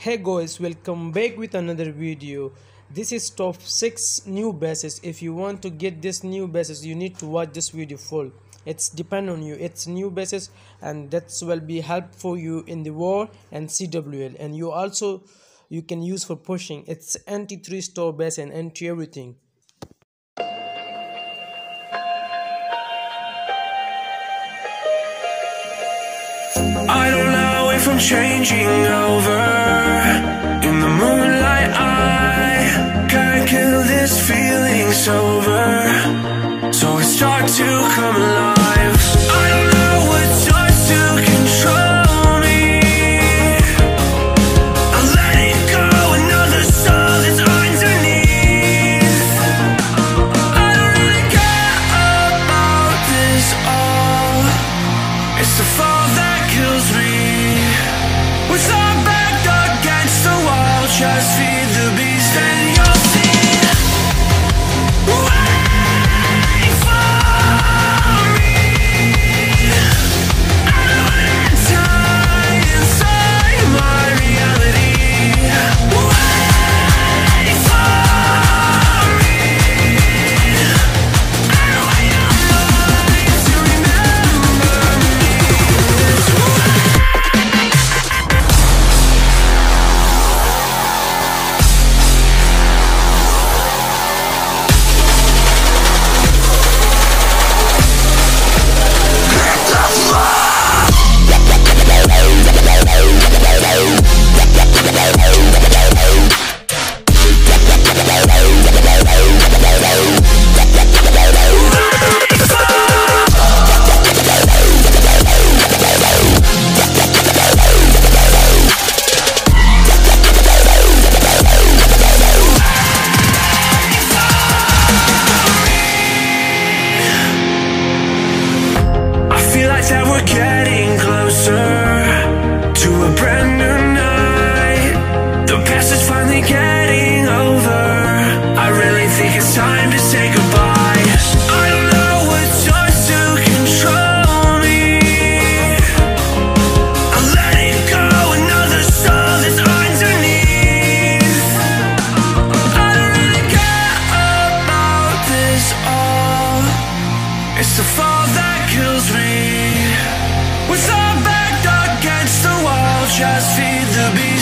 hey guys welcome back with another video. This is top 6 new bases if you want to get this new bases you need to watch this video full. It's depend on you. It's new bases and that will be help for you in the war and cwl and you also you can use for pushing. It's anti 3 star base and anti everything. I don't if I'm changing over. In the moonlight I can't kill this feeling sober So I start to come alive that we're getting closer to a brand new night. The past is finally getting over. I really think it's time to say goodbye. I don't know to control me. I let it go, another soul underneath. I don't really care about this all. It's the fall that kills me. We're so backed against the wall Just feed the beast.